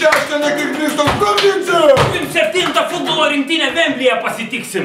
26 nekirknystos kondicija. 27 futbolo rinktinę Vemblyje pasitiksim.